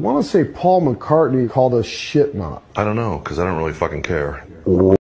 I want to say Paul McCartney called us shit knot. I don't know, because I don't really fucking care.